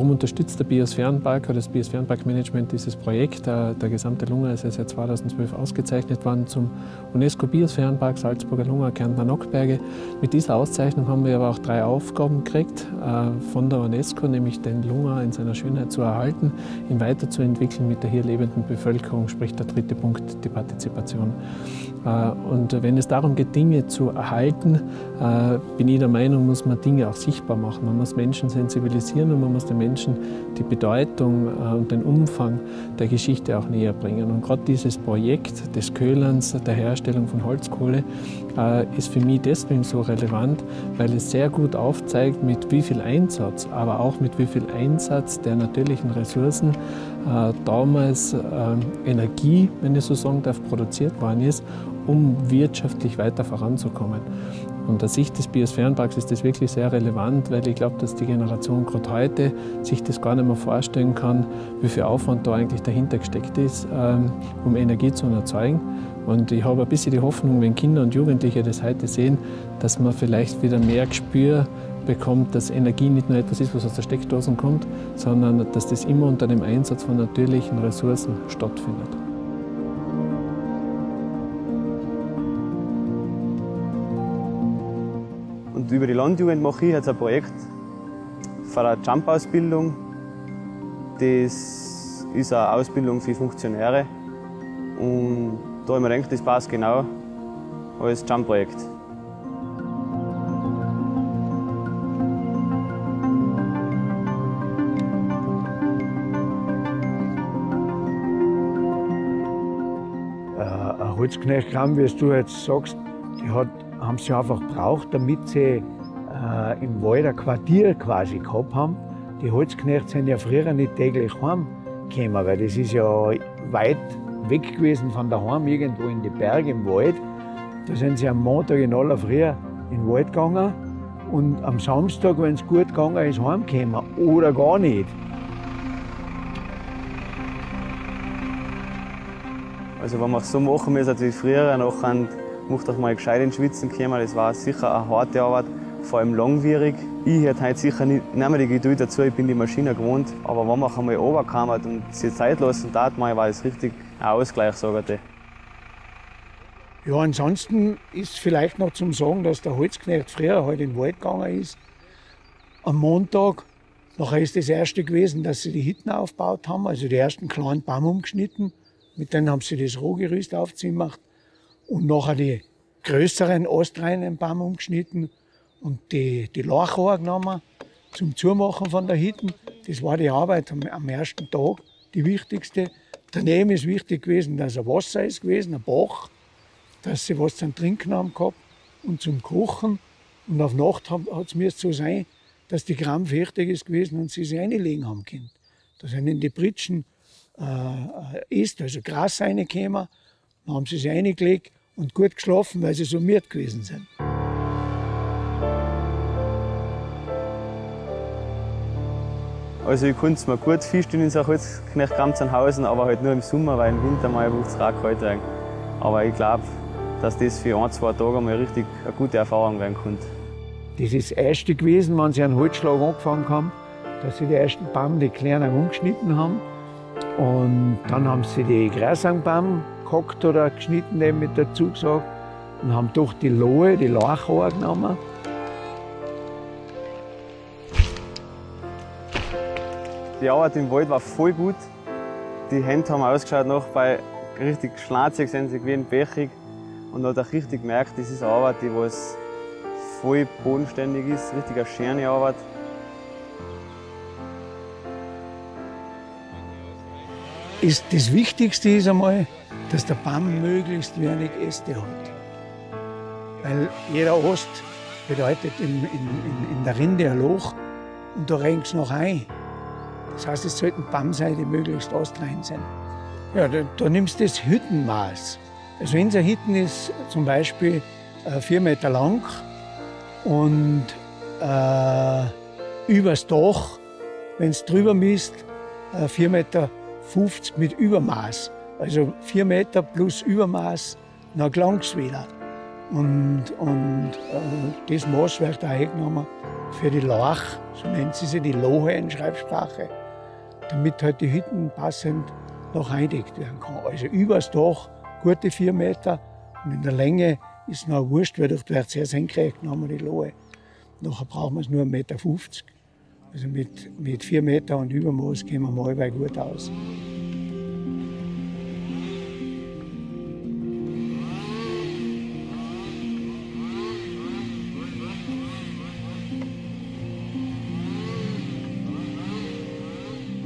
Warum unterstützt der Biosphärenpark oder das Biosphärenparkmanagement dieses Projekt? Der, der gesamte Lunga ist ja seit 2012 ausgezeichnet worden zum UNESCO Biosphärenpark Salzburger Lunga Kärntner Nockberge. Mit dieser Auszeichnung haben wir aber auch drei Aufgaben gekriegt äh, von der UNESCO, nämlich den Lunga in seiner Schönheit zu erhalten, ihn weiterzuentwickeln mit der hier lebenden Bevölkerung, sprich der dritte Punkt, die Partizipation. Äh, und wenn es darum geht, Dinge zu erhalten, äh, bin ich der Meinung, muss man Dinge auch sichtbar machen. Man muss Menschen sensibilisieren und man muss den Menschen die Bedeutung äh, und den Umfang der Geschichte auch näher bringen. Und gerade dieses Projekt des Köhlerns, der Herstellung von Holzkohle, ist für mich deswegen so relevant, weil es sehr gut aufzeigt, mit wie viel Einsatz, aber auch mit wie viel Einsatz der natürlichen Ressourcen damals Energie, wenn ich so sagen darf, produziert worden ist um wirtschaftlich weiter voranzukommen. Und aus Sicht des Biosphärenparks ist das wirklich sehr relevant, weil ich glaube, dass die Generation gerade heute sich das gar nicht mehr vorstellen kann, wie viel Aufwand da eigentlich dahinter gesteckt ist, ähm, um Energie zu erzeugen. Und ich habe ein bisschen die Hoffnung, wenn Kinder und Jugendliche das heute sehen, dass man vielleicht wieder mehr Gespür bekommt, dass Energie nicht nur etwas ist, was aus der Steckdose kommt, sondern dass das immer unter dem Einsatz von natürlichen Ressourcen stattfindet. Und über die Landjugend mache ich jetzt ein Projekt für eine Jump-Ausbildung. Das ist eine Ausbildung für Funktionäre. Und da habe ich mir gedacht, das passt genau als Jump-Projekt. Äh, ein Holzknechtgramm, wie du jetzt sagst, die hat haben sie einfach gebraucht, damit sie äh, im Wald ein Quartier quasi gehabt haben. Die Holzknechte sind ja früher nicht täglich heimgekommen, weil das ist ja weit weg gewesen von daheim, irgendwo in die Berge im Wald. Da sind sie am Montag in aller Früh in den Wald gegangen und am Samstag, wenn es gut gegangen ist, heimgekommen. Oder gar nicht. Also wenn wir es so machen müssen wie früher, nachher macht euch mal gescheit in Schwitzen kommen. Das war sicher eine harte Arbeit, vor allem langwierig. Ich hätte heute sicher nicht, nicht mehr die Geduld dazu, ich bin die Maschine gewohnt. Aber wenn man einmal runterkommt und sich Zeit lassen darf, war das richtig Ausgleich, ich. Ja, ansonsten ist vielleicht noch zum Sagen, dass der Holzknecht früher halt in den Wald gegangen ist. Am Montag, nachher ist das erste gewesen, dass sie die Hitten aufgebaut haben, also die ersten kleinen Baum umgeschnitten. Mit denen haben sie das Rohgerüst aufgemacht und nachher die größeren astreinen Baum umgeschnitten und die, die Lachrohr genommen zum Zumachen von der Hütten. Das war die Arbeit am, am, ersten Tag, die wichtigste. Daneben ist wichtig gewesen, dass ein Wasser ist gewesen, ein Bach, dass sie was zum Trinken haben gehabt und zum Kochen. Und auf Nacht hat es mir so sein, dass die Gramm fertig ist gewesen und sie sich reinlegen haben können. Da sind in die Britschen äh, äh ist, also Gras reingekommen, dann haben sie sich reingelegt und gut geschlafen, weil sie so müde gewesen sind. Also ich konnte es mir gut vorstellen in so Holzknecht Gamzenhausen, aber halt nur im Sommer, weil im Winter mal braucht es kalt rein. Aber ich glaube, dass das für ein, zwei Tage mal richtig eine gute Erfahrung werden konnte. Das ist das erste gewesen, wenn sie einen Holzschlag angefangen haben, dass sie die ersten Baum, die kleinen, umgeschnitten haben. Und dann haben sie die Grasangbaum gehackt oder geschnitten eben mit dazu gesagt und haben durch die Lohe, die Lachrohr genommen. Die Arbeit im Wald war voll gut. Die Hände haben ausgeschaut noch bei richtig schlatzig, sind sie gewesen, bechig. Und man hat auch richtig gemerkt, das ist Arbeit, die was voll bodenständig ist, richtig eine schöne Arbeit. Ist das Wichtigste ist einmal, dass der Baum möglichst wenig Äste hat. Weil jeder Ast bedeutet in, in, in der Rinde ein Loch und da renkt es noch ein. Das heißt, es sollten Baum sein, die möglichst astrein sind. Ja, da, da nimmst du das Hüttenmaß. Also unser Hütten ist zum Beispiel äh, vier Meter lang und äh, übers Dach, wenn es drüber misst, äh, 4,50 Meter mit Übermaß. Also vier Meter plus Übermaß, dann gelang es wieder. Und, und äh, das Maß wird auch hergenommen für die Lach, so nennt sie sie die Lohe in Schreibsprache, damit halt die Hütten passend noch eindeckt werden kann. Also übers Dach gute vier Meter und in der Länge ist noch wurscht, weil dort wird sehr senkrecht, wir die Lohe. Nachher brauchen wir es nur 1,50 Meter. Also mit, mit vier Meter und Übermaß gehen wir mal bei gut aus.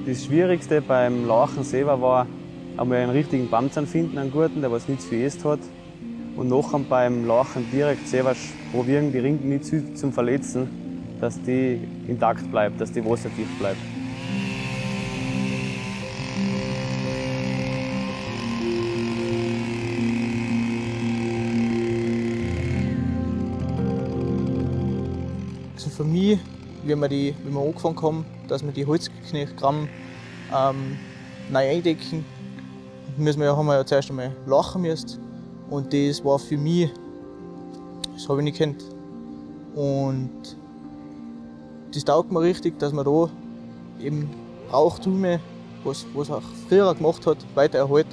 Das Schwierigste beim Lachen selber war, einmal einen richtigen Baum zu finden, einen guten, der was nicht zu viel hat. Und nachher beim Lachen direkt selber probieren, die Rinken nicht zu zum Verletzen, dass die intakt bleibt, dass die wassertief bleibt. Wie wir, die, wie wir angefangen haben, dass wir die Holzknechtgramm ähm, neu eindecken, müssen wir, haben wir ja zuerst einmal lachen müssen. Und das war für mich, das habe ich nicht kennt. Und das taugt mir richtig, dass man da eben Brauchtume, was, was auch früher gemacht hat, weiter erhält.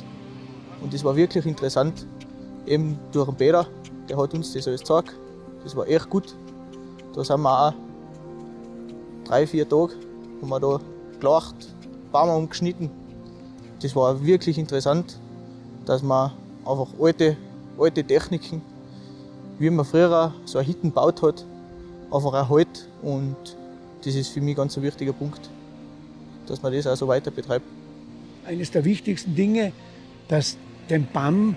Und das war wirklich interessant. Eben durch den Peter, der hat uns das alles gezeigt. Das war echt gut. Da sind wir auch drei, vier Tage, haben wir da gelacht, Bäume umgeschnitten. Das war wirklich interessant, dass man einfach alte, alte Techniken, wie man früher so eine Hütten gebaut hat, einfach erhält. Und das ist für mich ganz ein wichtiger Punkt, dass man das auch so weiter betreibt. Eines der wichtigsten Dinge, dass den Baum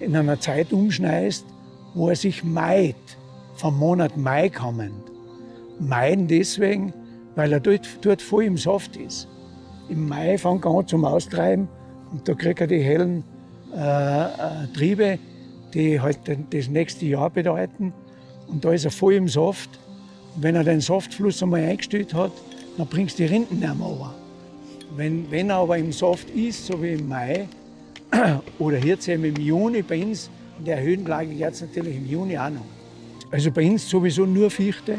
in einer Zeit umschneist, wo er sich meid, vom Monat Mai kommend. Meiden deswegen, weil er dort, dort voll im Saft ist. Im Mai fängt er an zum Austreiben und da kriegt er die hellen äh, äh, Triebe, die halt das nächste Jahr bedeuten. Und da ist er voll im Saft. Und wenn er den Saftfluss einmal eingestellt hat, dann bringst du die Rinden nicht mehr runter. Wenn, wenn er aber im Saft ist, so wie im Mai, oder jetzt eben im Juni bei uns, in der Höhenlage jetzt natürlich im Juni auch noch. Also bei uns sowieso nur Fichte.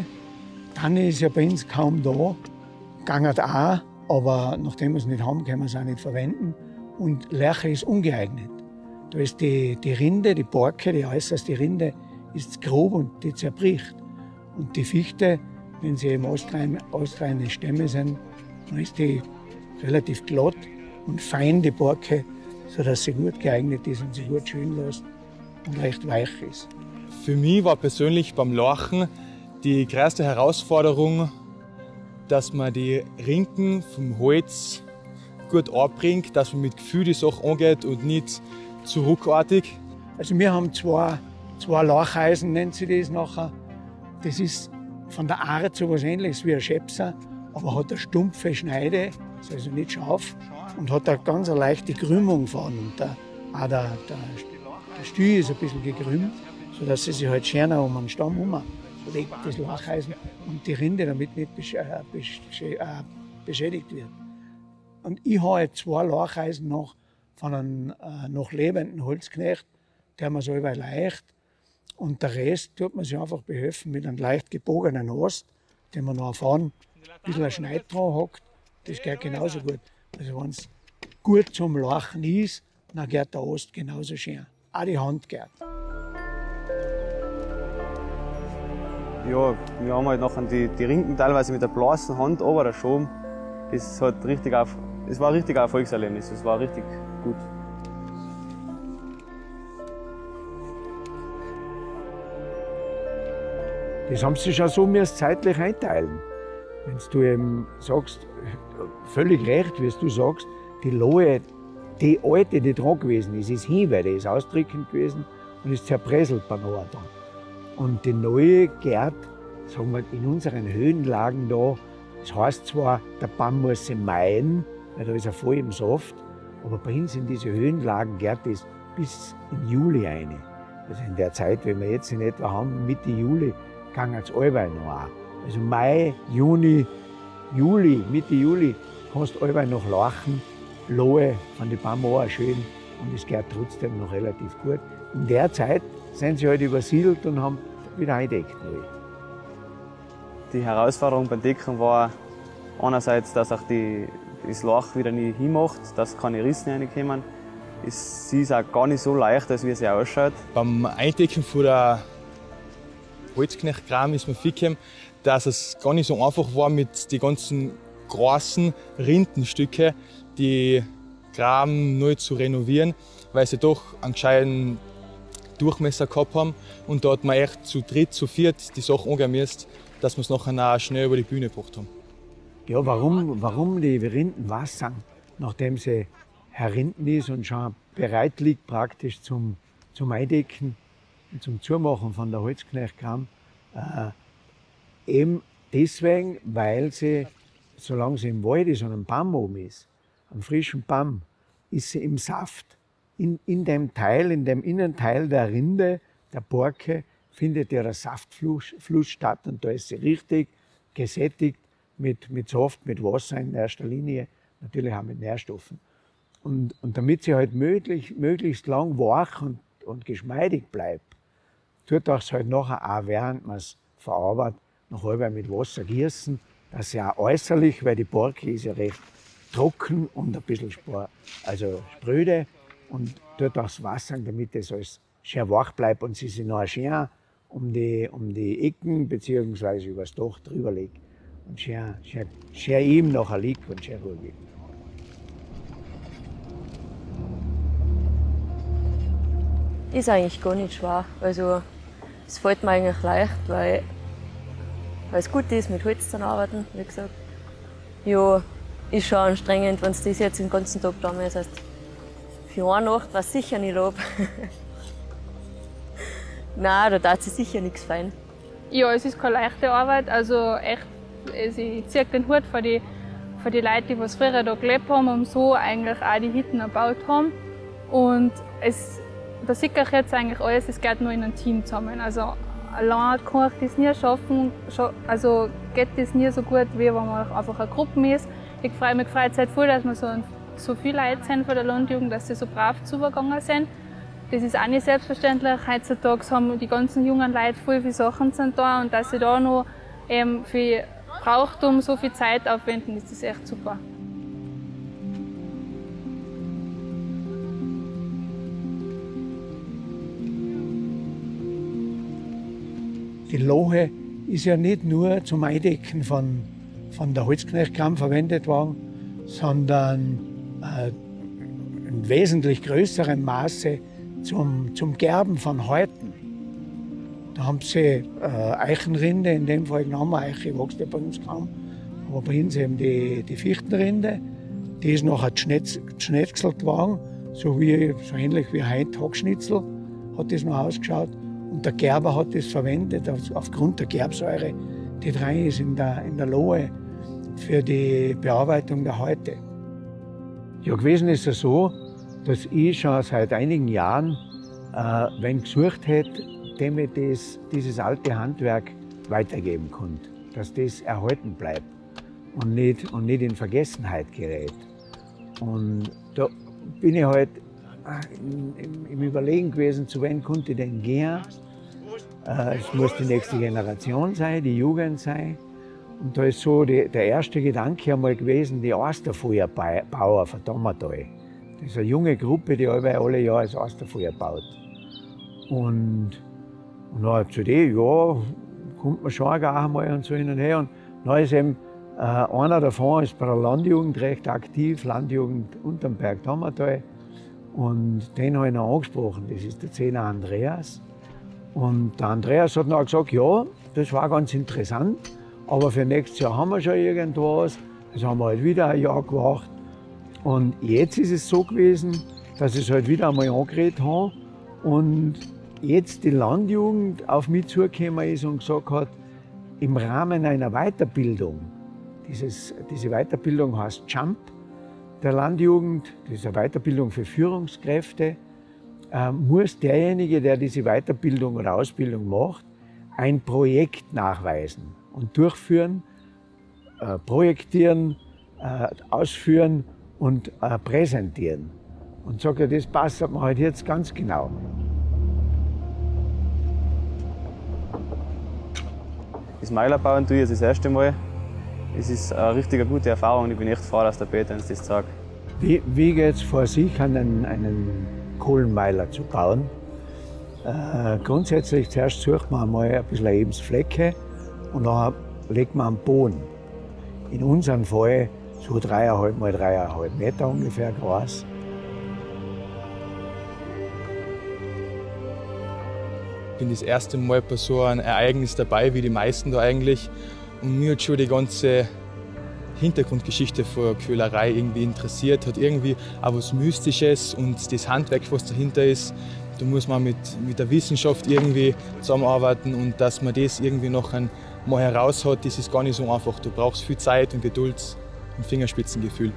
Tanne ist ja bei uns kaum da. Gangert auch, aber nachdem wir es nicht haben, können wir es auch nicht verwenden. Und Lärche ist ungeeignet. Da ist die, die Rinde, die Borke, die äußerste Rinde, ist grob und die zerbricht. Und die Fichte, wenn sie im ausstreibende Stämme sind, dann ist die relativ glatt und fein, die Borke, sodass sie gut geeignet ist und sie gut schön lässt und recht weich ist. Für mich war persönlich beim Lachen die größte Herausforderung, dass man die Rinken vom Holz gut anbringt, dass man mit Gefühl die Sache angeht und nicht zu ruckartig. Also wir haben zwei, zwei Lachheisen, nennt sie das nachher. Das ist von der Art so etwas ähnliches wie ein Schäpser, aber hat eine stumpfe Schneide, ist also nicht scharf und hat eine ganz leichte Krümmung vorne. Der, auch der, der, der Stiel ist ein bisschen gekrümmt, sodass sie sich halt schöner um den Stamm herum legt, das Lachheisen und die Rinde damit nicht äh, äh, beschädigt wird. Und ich habe zwei Lachheisen noch von einem äh, noch lebenden Holzknecht, der mir selber leicht. Und der Rest tut man sich einfach behelfen mit einem leicht gebogenen Ast, den man noch vorne ein bisschen ein Schneid dran hockt. Das geht genauso gut. Also wenn es gut zum Lachen ist, dann geht der Ast genauso schön. Auch die Hand geht. Ja, wir haben halt nachher die, die Rinken teilweise mit der blassen Hand aber geschoben. Das, hat richtig auf, das war ein richtig Erfolgserlebnis. Das war richtig gut. Das haben sie schon so müssen zeitlich einteilen. Wenn du eben sagst, völlig recht, wie du sagst, die Lohe, die alte, die dran gewesen ist, ist hin, weil die ist ausdrückend gewesen und ist zerpresselt beim Norden. Und die neue Gerd, sagen wir, in unseren Höhenlagen da, das heißt zwar, der Baum muss sie meien, weil da ist er voll im Saft, aber bei uns in diese Höhenlagen gärt es bis in Juli eine. Also in der Zeit, wenn wir jetzt in etwa haben, Mitte Juli, kann es allweil noch auch. Also Mai, Juni, Juli, Mitte Juli, kannst du allweil noch lachen. Lohe von den Bäumen schön und es geht trotzdem noch relativ gut. In der Zeit sind sie halt übersiedelt und haben wieder eingedeckt. Die Herausforderung beim Decken war einerseits, dass auch die, das Loch wieder nicht hinmacht, dass keine Rissen reinkommen. Es ist auch gar nicht so leicht, als wie es ausschaut. Beim Eindecken von der Holzknechtkram ist mir gekommen, dass es gar nicht so einfach war mit den ganzen großen Rindenstücke, die Graben neu zu renovieren, weil sie doch einen gescheiten Durchmesser gehabt haben. Und da hat man echt zu dritt, zu viert die Sache angemisst, dass wir es nachher auch schnell über die Bühne gebracht haben. Ja, warum, warum die Rinden wassern, nachdem sie herinnen ist und schon bereit liegt praktisch zum, zum Eindecken und zum Zumachen von der Holzknechtkram. Äh, eben deswegen, weil sie, solange sie im Wald ist und ein Baum oben ist, am frischen Baum, ist sie im Saft. In, in dem Teil, in dem Innenteil der Rinde, der Borke, findet ja der Saftfluss statt und da ist sie richtig gesättigt mit, mit Saft, mit Wasser in erster Linie, natürlich auch mit Nährstoffen. Und, und damit sie halt möglich, möglichst lang wach und, und geschmeidig bleibt, tut das halt nachher auch, während man es verarbeitet, noch halber mit Wasser gießen, dass sie auch äußerlich, weil die Borke ist ja recht trocken und ein bisschen spor, also spröde und tut das Wasser, damit es alles schön wach bleibt und sie sich noch schön um die, um die Ecken bzw. übers Dach drüber legt und schön, schön, schön ihm nachher liegt und schön ruhig. Ist eigentlich gar nicht schwer. Also, es fällt mir eigentlich leicht, weil, weil es gut ist, mit Holz zu arbeiten, wie gesagt. Ja, ist schon anstrengend, wenn du das jetzt den ganzen Tag da ist. Heißt, für eine Nacht war sicher nicht ab. Nein, da tat sich sicher nichts fein. Ja, es ist keine leichte Arbeit. Also echt, ich ziehe den Hut vor die, vor die Leute, die was früher da gelebt haben und so eigentlich auch die Hütten erbaut haben. Und es, da sehe ich jetzt eigentlich alles, es geht nur in einem Team zusammen. Also allein kann ich das nie schaffen, also geht das nie so gut, wie wenn man einfach eine Gruppe ist. Ich freue mich halt voll, dass wir so, so viele Leute sind von der Landjugend, dass sie so brav zugegangen sind. Das ist auch nicht selbstverständlich. Heutzutage haben die ganzen jungen Leute voll viele Sachen sind da und dass sie da noch ähm, für Brauchtum so viel Zeit aufwenden, ist das echt super. Die Lohe ist ja nicht nur zum Eindecken von, von der Holzknechtkram verwendet worden, sondern in wesentlich größerem Maße zum, zum Gerben von Häuten. Da haben sie äh, Eichenrinde, in dem Fall Eiche, wächst ja bei uns kaum, aber bei uns eben die, die Fichtenrinde. Die ist nachher geschnetzelt worden, so, wie, so ähnlich wie heute Hackschnitzel hat das noch ausgeschaut. Und der Gerber hat das verwendet aufgrund der Gerbsäure, die drin ist in der, in der Lohe für die Bearbeitung der Häute. Ja, gewesen ist es so, dass ich schon seit einigen Jahren, äh, wenn gesucht hätte, dem ich das, dieses alte Handwerk weitergeben konnte, dass das erhalten bleibt und nicht, und nicht in Vergessenheit gerät. Und da bin ich halt im, im Überlegen gewesen, zu wem konnte ich denn gehen. Äh, es muss die nächste Generation sein, die Jugend sein. Und da ist so die, der erste Gedanke einmal gewesen, die Asterfeuerbauer von Dommertal. Das ist eine junge Gruppe, die alle, alle Jahre das Asterfeuer baut. Und, und dann zu denen, ja, kommt man schon auch einmal und so hin und her. Und dann ist eben, äh, einer davon ist bei der Landjugend recht aktiv, Landjugend unterm Berg Dommertal. Und den habe ich noch angesprochen, das ist der Zehner Andreas. Und der Andreas hat noch gesagt, ja, das war ganz interessant, aber für nächstes Jahr haben wir schon irgendwas. Das haben wir halt wieder ein Jahr gewacht. Und jetzt ist es so gewesen, dass ich es halt wieder einmal angeredet habe und jetzt die Landjugend auf mich zugekommen ist und gesagt hat, im Rahmen einer Weiterbildung, dieses, diese Weiterbildung heißt Jump, der Landjugend, das ist eine Weiterbildung für Führungskräfte, äh, muss derjenige, der diese Weiterbildung oder Ausbildung macht, ein Projekt nachweisen und durchführen, äh, projektieren, äh, ausführen und äh, präsentieren. Und sage, das passt mir halt jetzt ganz genau. das Meiler bauen tue ich das erste Mal. Es ist eine richtig gute Erfahrung und ich bin echt froh, dass der Peter uns das sagt. Wie, wie geht es vor sich, einen, einen Kohlenmeiler zu bauen? Äh, grundsätzlich zuerst sucht man einmal ein bisschen Lebensflecke und dann legt man einen Boden. In unserem Fall so dreieinhalb mal dreieinhalb Meter ungefähr groß. Ich bin das erste Mal bei so einem Ereignis dabei, wie die meisten da eigentlich. Und mir hat schon die ganze Hintergrundgeschichte von Köhlerei irgendwie interessiert, hat irgendwie auch was Mystisches und das Handwerk, was dahinter ist. Da muss man mit, mit der Wissenschaft irgendwie zusammenarbeiten und dass man das irgendwie noch ein, mal heraus hat, das ist gar nicht so einfach. Du brauchst viel Zeit und Geduld und Fingerspitzengefühl.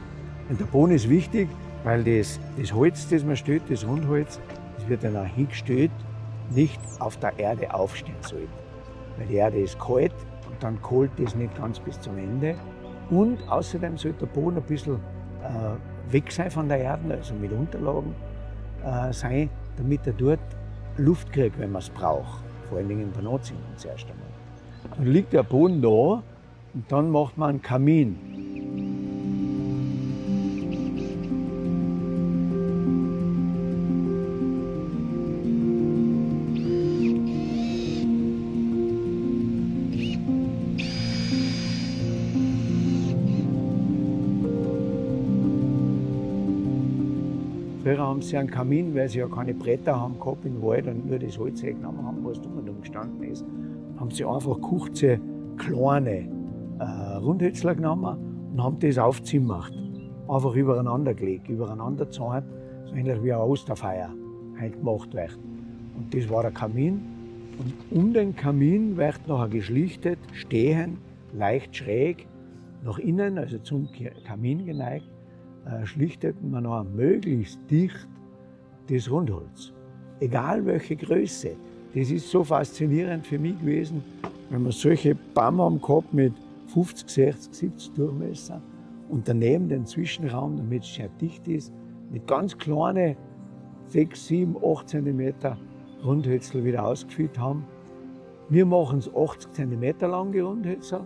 Und der Boden ist wichtig, weil das, das Holz, das man stellt, das Rundholz, das wird dann auch hingestellt, nicht auf der Erde aufstehen soll. Weil die Erde ist kalt und dann kohlt das nicht ganz bis zum Ende. Und außerdem sollte der Boden ein bisschen äh, weg sein von der Erde, also mit Unterlagen äh, sein, damit er dort Luft kriegt, wenn man es braucht. Vor allen Dingen in der zuerst einmal. Dann liegt der Boden da und dann macht man einen Kamin. Früher haben sie einen Kamin, weil sie ja keine Bretter haben gehabt im Wald und nur das Holz haben, was drumherum gestanden ist. Haben sie einfach kurze, kleine äh, Rundhölzler genommen und haben das aufzimmert. Einfach übereinander gelegt, übereinander gezahnt, so ähnlich wie ein Osterfeuer halt gemacht wird. Und das war der Kamin. Und um den Kamin wird nachher geschlichtet, stehen, leicht schräg, nach innen, also zum Kamin geneigt äh, schlichtet man noch möglichst dicht das Rundholz. Egal welche Größe. Das ist so faszinierend für mich gewesen, wenn wir solche Bäume haben gehabt mit 50, 60, 70 Durchmesser und daneben den Zwischenraum, damit es sehr dicht ist, mit ganz kleinen 6, 7, 8 cm Rundhölzel wieder ausgefüllt haben. Wir machen es 80 cm lang, die Rundhölzer.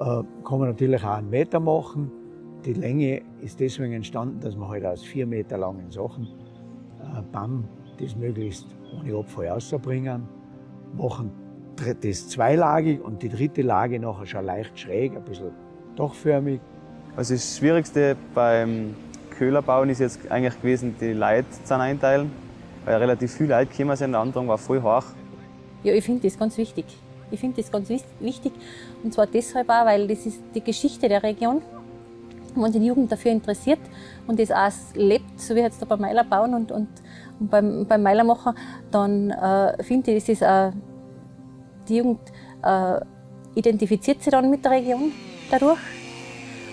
Äh, kann man natürlich auch einen Meter machen. Die Länge ist deswegen entstanden, dass wir halt aus vier Meter langen Sachen äh, BAM das möglichst ohne Abfall rauszubringen, machen das zweilagig und die dritte Lage nachher schon leicht schräg, ein bisschen dachförmig. Also das Schwierigste beim Köhlerbauen ist jetzt eigentlich gewesen, die Leute zu einteilen, weil relativ viele Leute gekommen sind, der Andrang war voll hoch. Ja, ich finde das ganz wichtig. Ich finde das ganz wichtig und zwar deshalb auch, weil das ist die Geschichte der Region wenn sich die Jugend dafür interessiert und das auch lebt, so wie jetzt da beim Meiler bauen und, und, und beim, beim Meiler machen, dann äh, finde ich, ist äh, die Jugend äh, identifiziert sich dann mit der Region dadurch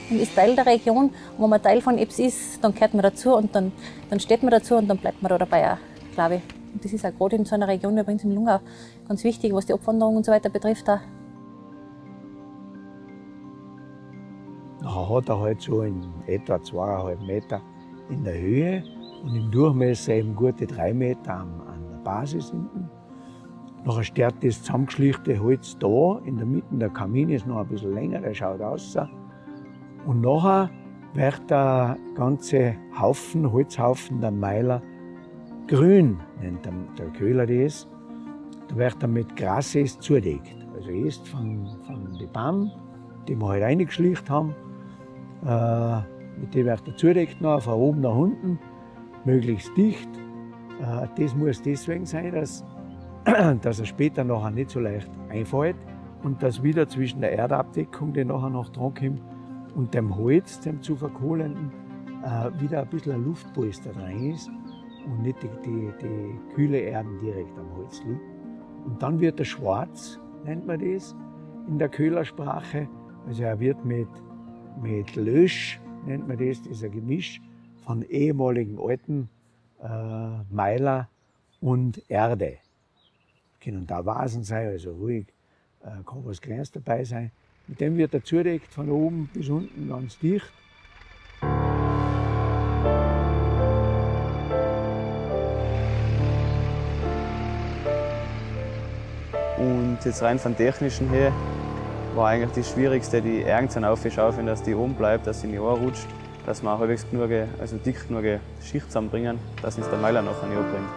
und ist Teil der Region. Und wenn man Teil von EBS ist, dann gehört man dazu und dann, dann steht man dazu und dann bleibt man da dabei auch, glaube ich. Und das ist auch gerade in so einer Region uns im Lungau ganz wichtig, was die Abwanderung und so weiter betrifft. Auch. Nachher hat er halt so in etwa zweieinhalb Meter in der Höhe und im Durchmesser eben gute drei Meter an, der Basis hinten. Nachher steht das zusammengeschlichte Holz da, in der Mitte der Kamin ist noch ein bisschen länger, der schaut aus. Und nachher wird der ganze Haufen, Holzhaufen, der Meiler, grün, nennt der, Köhler das. Da wird er mit Gras zudeckt. Also erst von, von den Baum, die wir halt reingeschlicht haben, äh, mit dem wird er zudeckt noch, von oben nach unten, möglichst dicht. Äh, das muss deswegen sein, dass, dass er später nachher nicht so leicht einfällt und dass wieder zwischen der Erdabdeckung, die nachher noch dran kommt, und dem Holz, dem zu verkohlenden, äh, wieder ein bisschen Luftpolster drin ist und nicht die, die, die kühle Erden direkt am Holz liegt. Und dann wird er schwarz, nennt man das in der Köhlersprache. Also er wird mit mit Lösch, nennt man das, das ist ein Gemisch von ehemaligen alten äh, Meiler und Erde. Können da Vasen sein, also ruhig, äh, kann was Kleines dabei sein. Mit dem wird er zudeckt, von oben bis unten ganz dicht. Und jetzt rein von technischen her war eigentlich das Schwierigste, die irgendwann aufzuschaufeln, dass die oben bleibt, dass sie nicht rutscht, dass wir halbwegs genug, also dick genug Schicht zusammenbringen, dass uns der Meiler nachher nicht abbringt.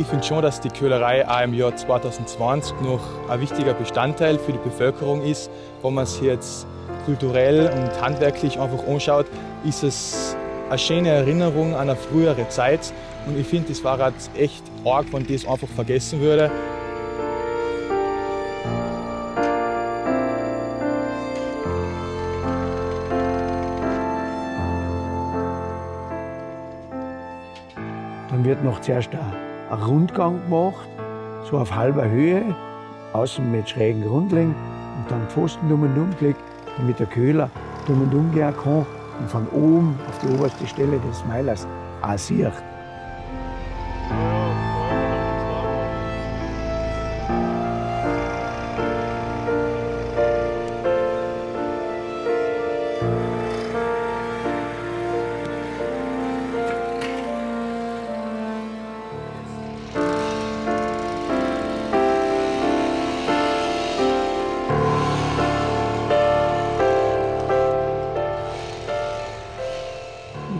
Ich finde schon, dass die Köhlerei auch im Jahr 2020 noch ein wichtiger Bestandteil für die Bevölkerung ist. Wenn man es jetzt kulturell und handwerklich einfach anschaut, ist es eine schöne Erinnerung an eine frühere Zeit. Und ich finde, das war jetzt echt arg, wenn das einfach vergessen würde. Wird noch zuerst ein Rundgang gemacht, so auf halber Höhe, außen mit schrägen Grundlingen und dann Pfosten um und um gelegt, damit der Köhler um und um gehen kann und von oben auf die oberste Stelle des Meilers auch sieht.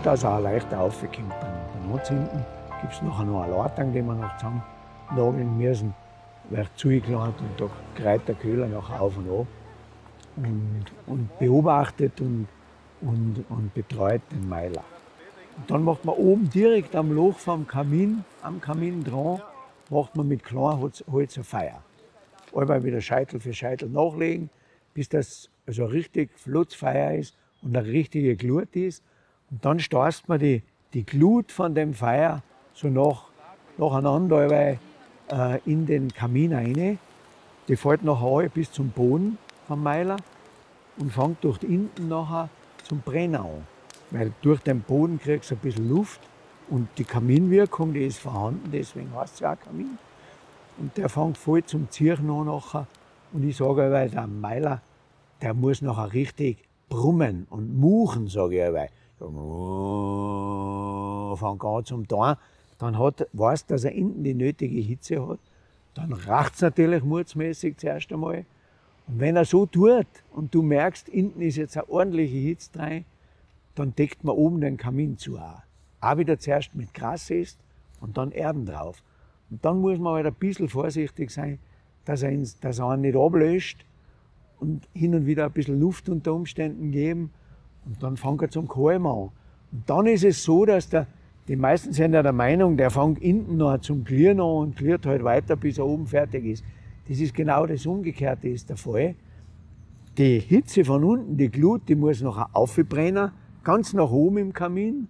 Dass er auch leicht raufkommt. Beim Notz hinten gibt es nachher noch einen Leitang, den wir noch zusammen nageln müssen. Wird zugeklärt und da greift der Köhler nachher auf und ab und, und beobachtet und, und, und betreut den Meiler. Und dann macht man oben direkt am Loch vom Kamin, am Kamin dran, macht man mit Kleinholz Holz ein Feuer. Einmal wieder Scheitel für Scheitel nachlegen, bis das also richtig Flutzfeuer ist und eine richtige Glut ist. Und dann stößt man die, die Glut von dem Feuer so nach, nacheinander äh, in den Kamin rein. Die fällt nachher bis zum Boden vom Meiler und fängt durch hinten nachher zum Brennen an. Weil durch den Boden kriegst du ein bisschen Luft und die Kaminwirkung, die ist vorhanden, deswegen heißt es ja auch Kamin. Und der fängt voll zum Ziehen an nachher. Und ich sage weil der Meiler, der muss nachher richtig brummen und muchen, sage ich aber. Fängt an zum Tun. Dann hat, weiß, dass er hinten die nötige Hitze hat. Dann raucht es natürlich mutsmäßig zuerst einmal. Und wenn er so tut und du merkst, hinten ist jetzt eine ordentliche Hitze drin, dann deckt man oben den Kamin zu. Auch, auch wieder zuerst mit Gras ist und dann Erden drauf. Und dann muss man halt ein bisschen vorsichtig sein, dass er, ins, dass er ihn nicht ablöscht und hin und wieder ein bisschen Luft unter Umständen geben. Und dann fängt er zum Kalm an. Und dann ist es so, dass der, die meisten sind ja der Meinung, der fängt hinten noch zum Glieren an und gliert halt weiter, bis er oben fertig ist. Das ist genau das Umgekehrte ist der Fall. Die Hitze von unten, die Glut, die muss nachher aufbrennen, ganz nach oben im Kamin.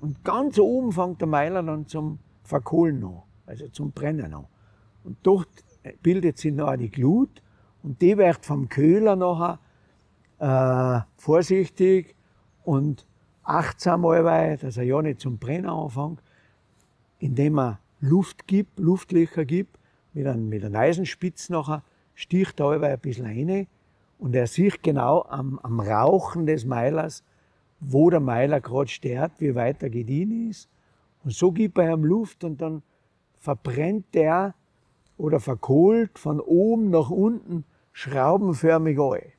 Und ganz oben fängt der Meiler dann zum Verkohlen an, also zum Brennen an. Und dort bildet sich nachher die Glut und die wird vom Köhler nachher äh, vorsichtig und achtsam allweil, dass er ja nicht zum Brennen anfängt, indem er Luft gibt, Luftlöcher gibt, mit einem, mit einem Eisenspitz nachher, sticht er allweil ein bisschen rein und er sieht genau am, am Rauchen des Meilers, wo der Meiler gerade steht, wie weit er gediehen ist. Und so gibt er ihm Luft und dann verbrennt der oder verkohlt von oben nach unten schraubenförmig ein.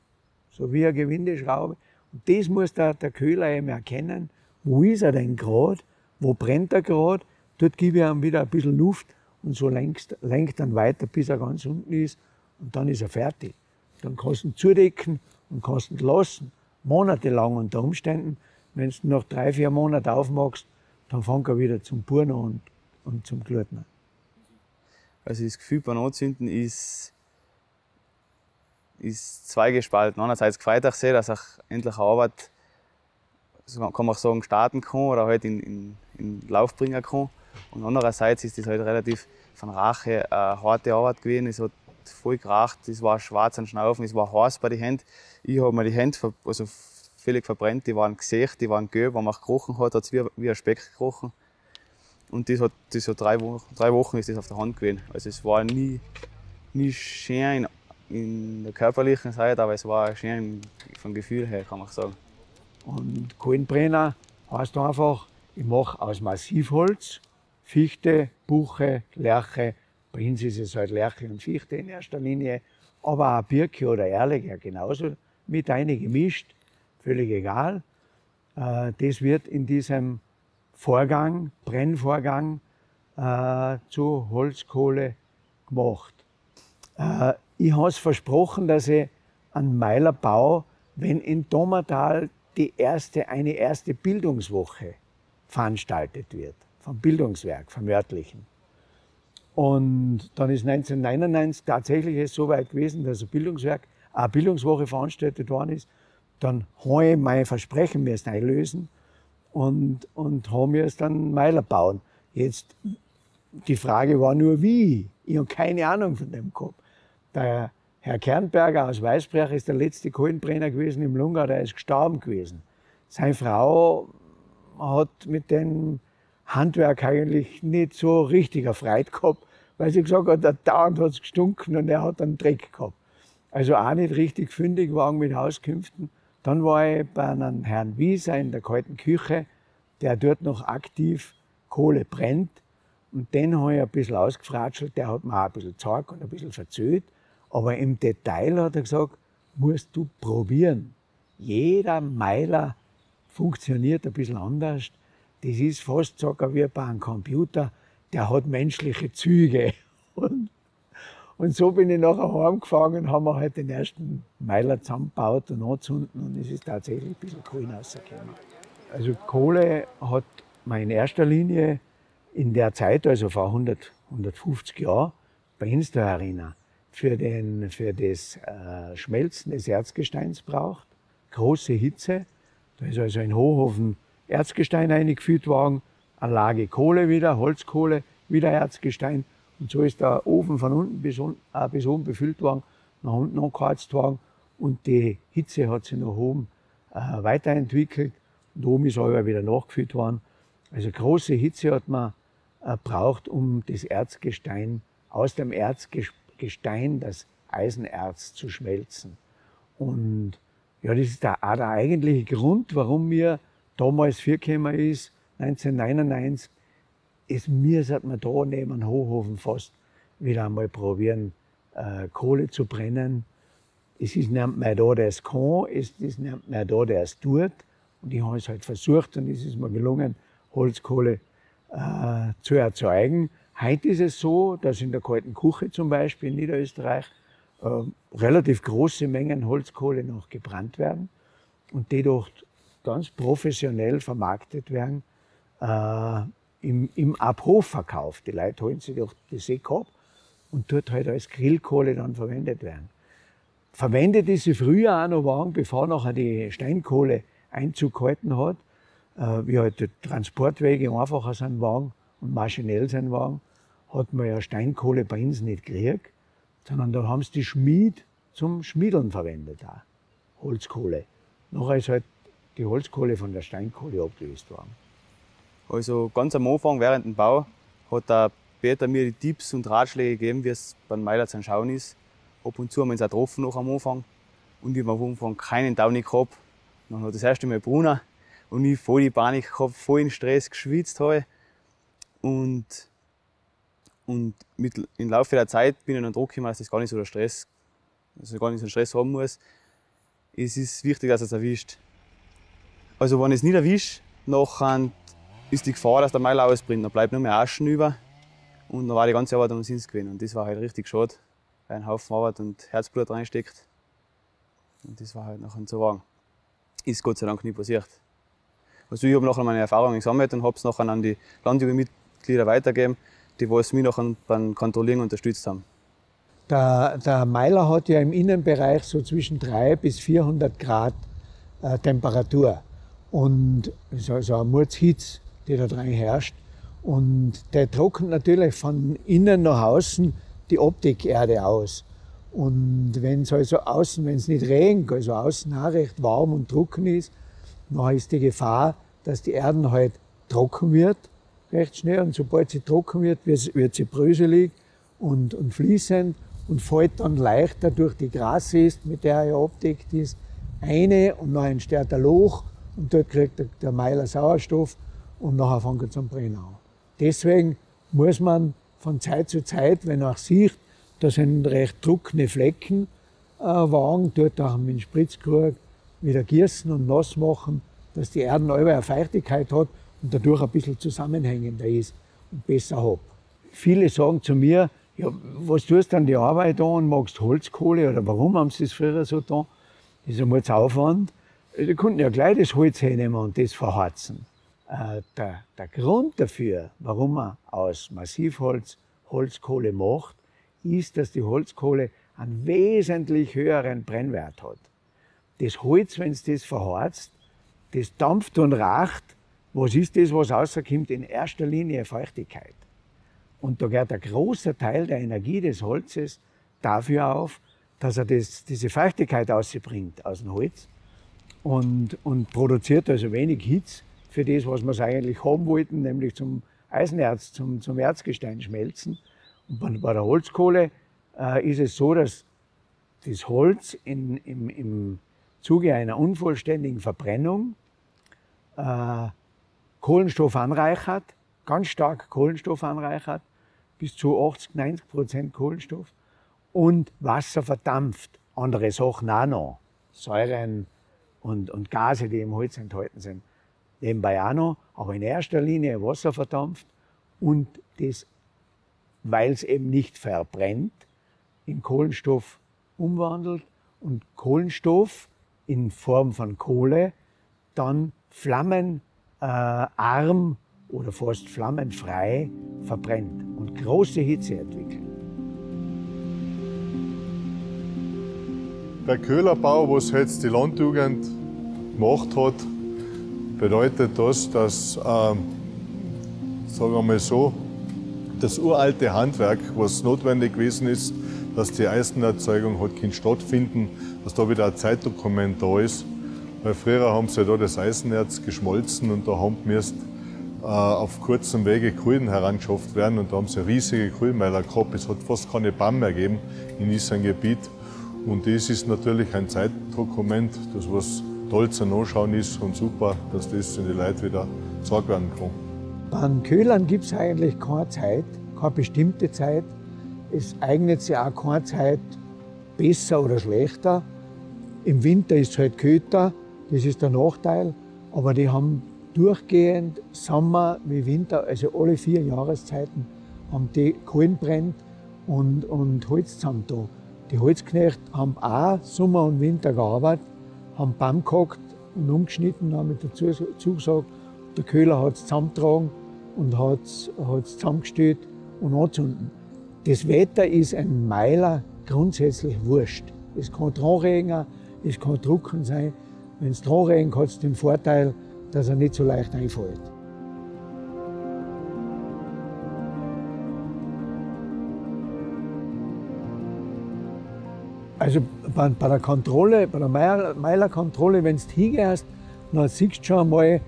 So wie eine Gewindeschraube. Das muss der, der Köhler eben erkennen. Wo ist er denn gerade? Wo brennt er gerade? Dort gebe ich ihm wieder ein bisschen Luft und so lenkt, lenkt dann weiter, bis er ganz unten ist. Und dann ist er fertig. Dann kannst du ihn zudecken und kannst ihn lassen. Monatelang unter Umständen. Wenn du nach drei, vier Monaten aufmachst, dann fängt er wieder zum Burnen und, und zum Gluten. Also das Gefühl beim Anzünden ist, ist zweigespalten. Einerseits gefreut ich sehr, dass ich endlich eine Arbeit, kann man sagen, starten kann oder halt in, in, in Lauf bringen kann. Und andererseits ist das halt relativ von Rache eine harte Arbeit gewesen. Es hat voll geracht, es war schwarz an Schnaufen, es war heiß bei den Händen. Ich habe mir die Hände also völlig verbrennt, die waren gesicht, die waren gelb, wenn man gerochen hat, hat es wie, wie ein Speck gerochen. Und das hat, das hat drei, Wochen, drei Wochen ist das auf der Hand gewesen. Also es war nie, nie schön in, der körperlichen Seite, aber es war schön vom Gefühl her, kann man sagen. Und Kohlenbrenner heißt einfach, ich mache aus Massivholz Fichte, Buche, Lerche. Bei uns ist es halt Lerche und Fichte in erster Linie, aber auch Birke oder Erlige genauso mit eingemischt, völlig egal. Äh, das wird in diesem Vorgang, Brennvorgang, äh, zu Holzkohle gemacht. Äh, ich habe es versprochen, dass ich einen Meiler baue, wenn in Dommertal die erste, eine erste Bildungswoche veranstaltet wird, vom Bildungswerk, vom örtlichen. Und dann ist 1999 tatsächlich es so weit gewesen, dass ein Bildungswerk, eine Bildungswoche veranstaltet worden ist. Dann habe ich mein Versprechen müssen einlösen und, und haben wir es dann Meiler bauen. Jetzt, die Frage war nur wie. Ich habe keine Ahnung von dem gehabt. Der Herr Kernberger aus Weißbrach ist der letzte Kohlenbrenner gewesen im Lungau, der ist gestorben gewesen. Seine Frau hat mit dem Handwerk eigentlich nicht so richtig erfreut gehabt, weil sie gesagt hat, der dauernd hat es gestunken und er hat einen Dreck gehabt. Also auch nicht richtig fündig waren mit Auskünften. Dann war ich bei einem Herrn Wieser in der kalten Küche, der dort noch aktiv Kohle brennt. Und den habe ich ein bisschen ausgefratschelt, der hat mir auch ein bisschen gezeigt und ein bisschen verzögert. Aber im Detail hat er gesagt, musst du probieren. Jeder Meiler funktioniert ein bisschen anders. Das ist fast sogar wie bei einem Computer, der hat menschliche Züge. Und, und so bin ich nachher heimgefahren und haben wir halt den ersten Meiler zusammengebaut und angezündet und es ist tatsächlich ein bisschen Kohlen rausgekommen. Also Kohle hat man in erster Linie in der Zeit, also vor 100, 150 Jahren, bei uns da für, den, für das äh, Schmelzen des Erzgesteins braucht. Große Hitze. Da ist also in Hochofen Erzgestein eingeführt worden, eine Lage Kohle wieder, Holzkohle, wieder Erzgestein. Und so ist der Ofen von unten bis, äh, bis oben befüllt worden, nach unten angeheizt worden. Und die Hitze hat sich nach oben äh, weiterentwickelt. Und oben ist aber wieder nachgefüllt worden. Also große Hitze hat man äh, braucht, um das Erzgestein aus dem Erzgestein Gestein, das Eisenerz, zu schmelzen. Und ja, das ist der, auch der eigentliche Grund, warum mir damals vorgekommen ist, 1999, ist mir, sagt man da neben Hochhofen fast wieder einmal probieren, äh, Kohle zu brennen. Es ist nicht mehr da, der es kann, es ist nicht mehr da, der es tut. Und ich habe es halt versucht und es ist mir gelungen, Holzkohle äh, zu erzeugen. Heute ist es so, dass in der kalten Küche zum Beispiel in Niederösterreich äh, relativ große Mengen Holzkohle noch gebrannt werden und die dort ganz professionell vermarktet werden äh, im, im Abhofverkauf. Die Leute holen sich durch die See ab und dort halt als Grillkohle dann verwendet werden. Verwendet ist sie früher auch noch waren, bevor nachher die Steinkohle Einzug gehalten hat, äh, wie halt die Transportwege einfacher sind waren und maschinell sind waren hat man ja Steinkohle bei uns nicht gekriegt, sondern da haben sie die Schmied zum Schmiedeln verwendet auch. Holzkohle. Nachher ist halt die Holzkohle von der Steinkohle abgelöst worden. Also ganz am Anfang, während dem Bau, hat der Peter mir die Tipps und Ratschläge gegeben, wie es beim Meiler zu schauen ist. Ab und zu haben wir uns auch getroffen noch am Anfang. Und ich habe am Anfang keinen Tauni gehabt. Dann hat das erste Mal Brunner und ich voll die Panik gehabt, voll in Stress geschwitzt habe. Und und mit, im Laufe der Zeit bin ich dann drauf gekommen, dass das gar nicht so der Stress, dass ich gar nicht so einen Stress haben muss. Es ist wichtig, dass es erwischt. Also wenn ich es nicht erwischt, dann ist die Gefahr, dass der Meiler ausbringt. Dann bleibt nur mehr Aschen über und dann war die ganze Arbeit umsonst gewesen. Und das war halt richtig schade, weil ein Haufen Arbeit und Herzblut reinsteckt. Und das war halt nachher zu wagen. Ist Gott sei Dank nie passiert. Also ich habe nachher meine Erfahrungen gesammelt und habe es nachher an die Landjugendmitglieder weitergegeben die was mich noch beim Kontrollieren unterstützt haben. Der, der Meiler hat ja im Innenbereich so zwischen 300 bis 400 Grad äh, Temperatur und so, so eine Murzhitze, die da drin herrscht. Und der trocknet natürlich von innen nach außen die Optikerde aus. Und wenn es also außen, wenn es nicht regnet, also außen auch recht warm und trocken ist, dann ist die Gefahr, dass die Erden halt trocken wird recht schnell und sobald sie trocken wird, wird sie bröselig und, und fließend und fällt dann leichter durch die Grasist, mit der er abdeckt ist, eine und entsteht ein Loch und dort kriegt der, Meiler Sauerstoff und nachher fängt er zum Brennen an. Deswegen muss man von Zeit zu Zeit, wenn man sieht, da sind recht trockene Flecken, äh, wagen, dort auch mit dem Spritzkrug wieder gießen und nass machen, dass die Erde eine Feuchtigkeit hat und dadurch ein bisschen zusammenhängender ist und besser hat. Viele sagen zu mir, ja, was tust du an die Arbeit an magst Holzkohle oder warum haben sie das früher so getan? Das ist einmal Aufwand. Die konnten ja gleich das Holz hernehmen und das verharzen. Äh, der, der Grund dafür, warum man aus Massivholz Holzkohle macht, ist, dass die Holzkohle einen wesentlich höheren Brennwert hat. Das Holz, wenn es das verharzt, das dampft und racht. Was ist das, was rauskommt? In erster Linie Feuchtigkeit. Und da geht ein großer Teil der Energie des Holzes dafür auf, dass er das, diese Feuchtigkeit ausbringt aus dem Holz und, und produziert also wenig Hitze für das, was wir eigentlich haben wollten, nämlich zum Eisenerz, zum, zum Erzgestein schmelzen. Und bei, bei der Holzkohle äh, ist es so, dass das Holz in, im, im Zuge einer unvollständigen Verbrennung äh, Kohlenstoff anreichert, ganz stark Kohlenstoff anreichert, bis zu 80, 90 Prozent Kohlenstoff und Wasser verdampft. Andere Sachen auch noch, Säuren und, und Gase, die im Holz enthalten sind, nebenbei auch noch, aber in erster Linie Wasser verdampft und das, weil es eben nicht verbrennt, in Kohlenstoff umwandelt und Kohlenstoff in Form von Kohle dann flammenarm äh, oder fast flammenfrei verbrennt und große Hitze entwickelt. Der Köhlerbau, was jetzt die Landjugend gemacht hat, bedeutet das, dass, äh, sagen wir mal so, das uralte Handwerk, was notwendig gewesen ist, dass die Eisenerzeugung hat können stattfinden, dass da wieder ein Zeitdokument da ist. Weil früher haben sie da das Eisenerz geschmolzen und da haben müsst äh, auf kurzem Wege Kohlen herangeschafft werden und da haben sie riesige Kohlenmeiler gehabt. Es hat fast keine Bahn mehr gegeben in diesem Gebiet. Und das ist natürlich ein Zeitdokument, das was toll zu anschauen ist und super, dass das in die Leute wieder gesagt werden kann. Beim Köhlern gibt es eigentlich keine Zeit, keine bestimmte Zeit. Es eignet sich auch keine Zeit besser oder schlechter. Im Winter ist es halt kälter, das ist der Nachteil. Aber die haben durchgehend Sommer wie Winter, also alle vier Jahreszeiten, haben die Kohlen brennt und, und Holz zusammen da. Die Holzknechte haben auch Sommer und Winter gearbeitet, haben Baum gehackt und umgeschnitten, haben dazu zugesagt, der Köhler hat es zusammengetragen und hat es zusammengestellt und angezündet. Das Wetter ist ein Meiler grundsätzlich wurscht. Es kann dran regnen, es kann trocken sein. Wenn es dran regnet, hat es den Vorteil, dass er nicht so leicht einfällt. Also bei, bei, der Kontrolle, bei der Meilerkontrolle, wenn du hingehst, dann siehst du schon einmal,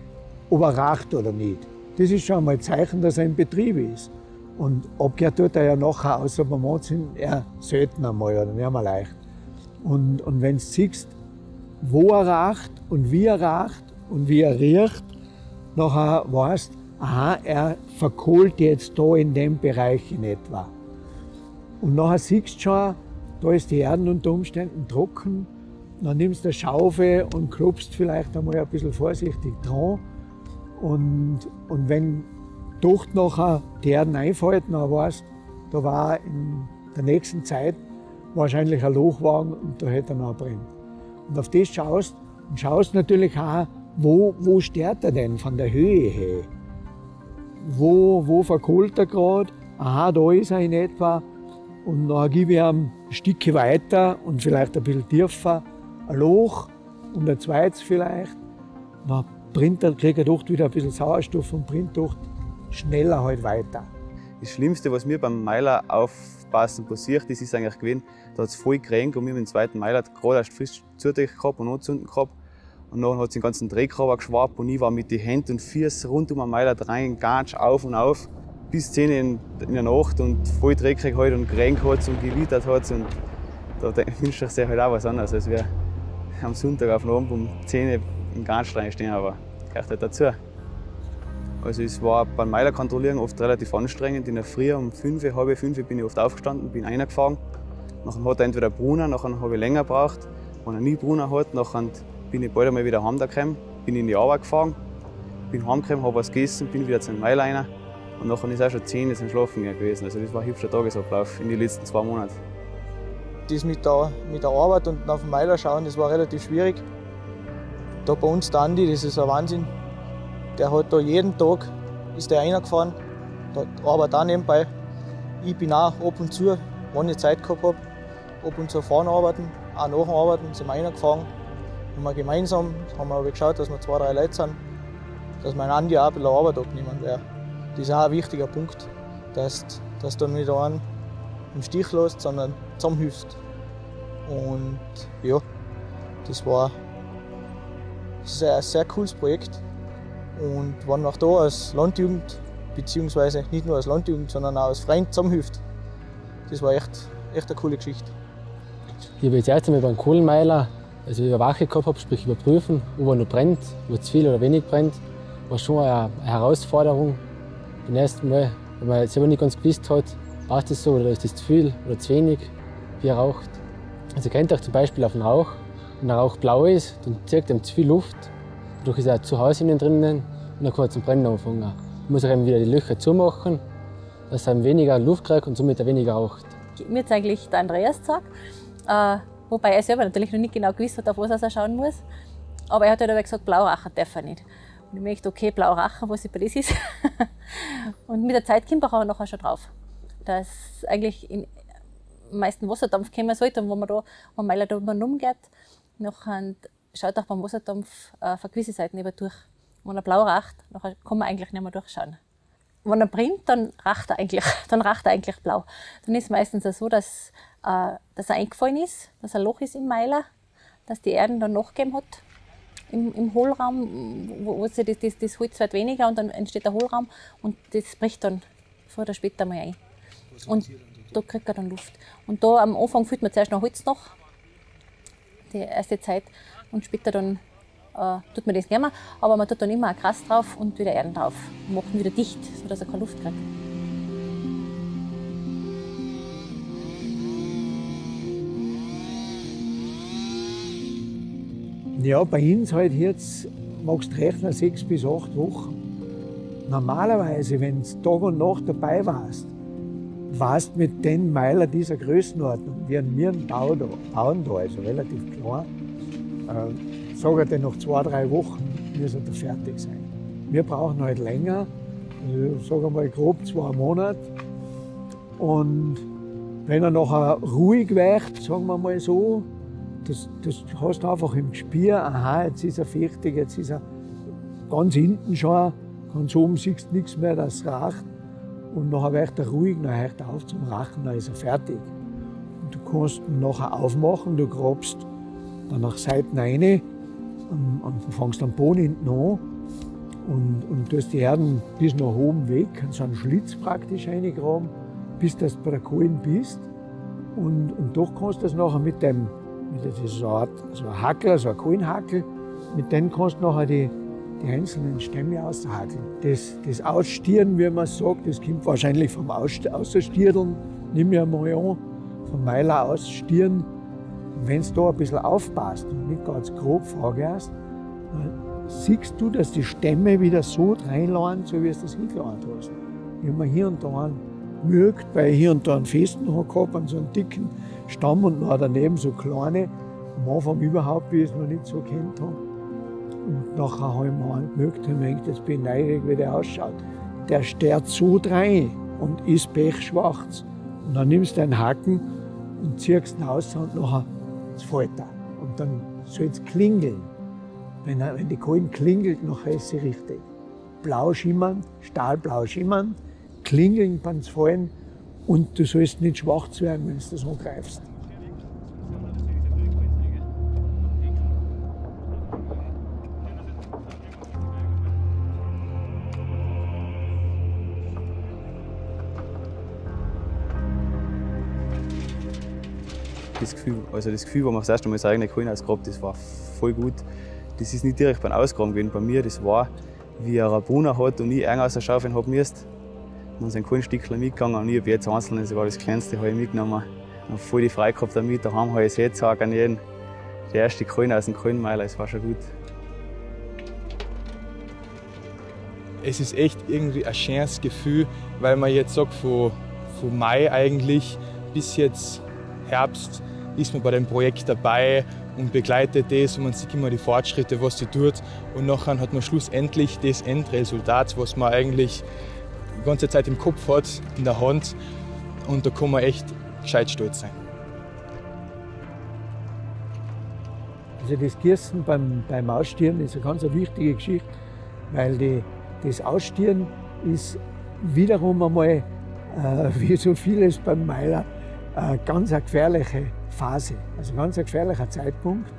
ob er racht oder nicht. Das ist schon einmal ein Zeichen, dass er im Betrieb ist. Und abgehört tut er ja nachher, außer beim Mann eher selten einmal oder nicht einmal leicht. Und, und wenn du siehst, wo er racht und wie er racht und wie er riecht, nachher weißt aha, er verkohlt jetzt da in dem Bereich in etwa. Und nachher siehst du schon, da ist die Erde unter Umständen trocken. Dann nimmst du eine Schaufel und klopfst vielleicht einmal ein bisschen vorsichtig dran. Und, und wenn doch nachher die Erde einfällt, dann weißt da war in der nächsten Zeit wahrscheinlich ein Lochwagen und da hätte er noch brennt. Und auf das schaust und schaust natürlich auch, wo, wo stört er denn von der Höhe her? Wo, wo verkohlt er gerade? Aha, da ist er in etwa. Und dann gebe ich ihm ein Stück weiter und vielleicht ein bisschen tiefer ein Loch und ein zweites vielleicht. Dann brennt er, kriegt er doch wieder ein bisschen Sauerstoff und brennt doch schneller halt weiter. Das Schlimmste, was mir beim Meiler aufpassen passiert ist, ist eigentlich gewesen, da hat es voll gekränkt und wir mit dem zweiten Meiler gerade erst frisch zudeckt gehabt und anzünden gehabt. Und dann hat es den ganzen Drehkörper geschwappt und ich war mit den Händen und Füßen rund um den Meiler rein, ganz auf und auf, bis 10 in, in der Nacht und voll dreckig halt und gekränkt hat und gewittert hat. Und da wünscht sich halt auch was anderes, als wir am Sonntag auf dem Abend um 10 im Gartenstein stehen, aber gehört halt dazu. Also es war beim Meiler kontrollieren oft relativ anstrengend. In der Früh um fünf, halb fünf bin ich oft aufgestanden, bin reingefahren. Nachher hat er entweder Brunner, nachher habe ich länger gebraucht. Wenn er nie Brunner hat, nachher bin ich bald einmal wieder heimgekommen, bin in die Arbeit gefahren, bin heimgekommen, habe was gegessen, bin wieder zum Meiler rein. Und nachher ist auch schon 10 Uhr Schlafen gewesen. Also das war ein hübscher Tagesablauf in den letzten zwei Monaten. Das mit der, mit der Arbeit und auf den Meiler schauen, das war relativ schwierig. Da bei uns der Andi, das ist ein Wahnsinn. Der hat da jeden Tag, ist der reingefahren, arbeitet auch nebenbei. Ich bin auch ab und zu, wenn ich Zeit gehabt habe, ab und zu fahren arbeiten, auch nach dem Arbeiten sind wir reingefahren. Haben wir gemeinsam haben wir geschaut, dass wir zwei, drei Leute sind, dass mein Andi auch ein bisschen Arbeit abnehmen wäre. Das ist auch ein wichtiger Punkt, dass, dass du nicht einen im Stich lässt, sondern zusammenhilfst. Und ja, das war ein sehr, sehr cooles Projekt. Und man auch da als Landjugend, beziehungsweise nicht nur als Landjugend, sondern auch als Freund zusammenhilft, das war echt, echt eine coole Geschichte. Ich habe jetzt erst einmal beim Kohlenmeiler also über Wache gehabt habe, sprich überprüfen, wo er noch brennt, wo zu viel oder wenig brennt, war schon eine Herausforderung. Beim ersten Mal, wenn man selber nicht ganz gewusst hat, passt das so oder ist das zu viel oder zu wenig, wie er raucht. Also ihr kennt euch zum Beispiel auf den Rauch, wenn der Rauch blau ist, dann zirkt er zu viel Luft, dadurch ist er zu Hause innen drinnen und dann kann er zum Brennen anfangen. Man muss er eben wieder die Löcher zumachen, dass er weniger Luft kriegt und somit er weniger raucht. Mir hat eigentlich der Andreas gesagt, äh, wobei er selber natürlich noch nicht genau gewusst hat, auf was er schauen muss. Aber er hat halt aber gesagt, Blauracher darf er nicht. Und ich möchte, okay, Blauracher, was bei das ist. und mit der Zeit kommt er nachher schon drauf, dass eigentlich im meisten Wasserdampf kommen sollte und wenn man da, wenn man da umgeht, nachher schaut auch beim Wasserdampf äh, von gewissen Seiten über durch. Wenn er blau raucht, dann kann man eigentlich nicht mehr durchschauen. Wenn er brennt, dann raucht er eigentlich, dann raucht er eigentlich blau. Dann ist es meistens so, dass, äh, dass er eingefallen ist, dass ein Loch ist im Meiler, dass die Erden dann nachgegeben hat im, im Hohlraum, wo, wo sie das, das, das Holz wird weniger und dann entsteht der Hohlraum und das bricht dann früher oder später mal ein. Und da kriegt er dann Luft. Und da am Anfang füllt man zuerst noch Holz nach, die erste Zeit, und später dann äh, tut man das nicht mehr, aber man tut dann immer ein Gras drauf und wieder Erden drauf und macht ihn wieder dicht, sodass er keine Luft kriegt. Ja, bei uns halt jetzt magst du rechnen sechs bis acht Wochen. Normalerweise, wenn du Tag und Nacht dabei warst, warst mit den Meiler dieser Größenordnung, wie wir Bau da, bauen da, also relativ klar, äh, sage ich noch zwei, drei Wochen müssen da fertig sein. Wir brauchen halt länger, also sage ich mal grob zwei Monate. Und wenn er nachher ruhig weicht, sagen wir mal so, das, das hast du einfach im Gespür, aha, jetzt ist er fertig, jetzt ist er ganz hinten schon, ganz oben siehst du nichts mehr, das raucht. Und nachher wird er ruhig, dann hört er auf zum Rachen, dann ist er fertig. Und du kannst ihn nachher aufmachen, du grabst dann nach Seiten rein und, und fängst am Boden hinten an und, und tust die Erden bis nach oben weg, so einen Schlitz praktisch reingraben, bis du bei der Kohlen bist. Und, und doch kannst du das nachher mit dem, mit das so eine, Art, so ein Hackel, so ein Kohlenhackel, mit dem kannst du nachher die, die einzelnen Stämme aushackeln. Das, das Ausstieren, wie man sagt, das kommt wahrscheinlich vom Außerstierdeln, nimm ich einmal an, vom Meiler ausstieren. Wenn du da ein bisschen aufpasst und nicht ganz grob vorgehst, dann siehst du, dass die Stämme wieder so reinladen, so wie du das hingeladen hast. Wenn man hier und da einen mögt, weil ich hier und da einen festen habe gehabt, an so einen dicken Stamm und noch daneben so kleine, am Anfang überhaupt, wie ich es noch nicht so kennt habe. Und nachher habe ich mir einen gemerkt und gedacht, jetzt bin ich neugierig, wie der ausschaut. Der stört so rein und ist pechschwarz. Und dann nimmst du einen Haken und ziehst ihn aus und nachher fällt er. Und dann soll es klingeln. Wenn, wenn die Kohlen klingelt, nachher ist sie richtig. Blau schimmernd, stahlblau schimmernd, klingeln beim Fallen und du sollst nicht schwach werden, wenn du das angreifst. Das Gefühl, also das Gefühl, wo man das erste Mal das eigene Kohlen ausgrabt, das war voll gut. Das ist nicht direkt beim Ausgraben gewesen bei mir, das war wie er eine Brunner hat und ich eng aus der Schaufel habe müsst. Dann sind kein Stückchen mitgegangen und ich habe jetzt einzeln, sogar das kleinste habe ich mitgenommen. Habe voll die Freude damit. Daheim habe ich es jetzt auch an jeden. Der erste Kohlen aus dem Kohlenmeiler, das war schon gut. Es ist echt irgendwie ein schönes Gefühl, weil man jetzt sagt, von, von Mai eigentlich bis jetzt Herbst ist man bei dem Projekt dabei und begleitet das und man sieht immer die Fortschritte, was sie tut. Und nachher hat man schlussendlich das Endresultat, was man eigentlich die ganze Zeit im Kopf hat, in der Hand. Und da kann man echt gescheit stolz sein. Also das Gießen beim, beim Ausstieren ist eine ganz wichtige Geschichte, weil die, das Ausstieren ist wiederum einmal, äh, wie so vieles beim Meiler, eine ganz eine gefährliche Phase, also ganz ein gefährlicher Zeitpunkt.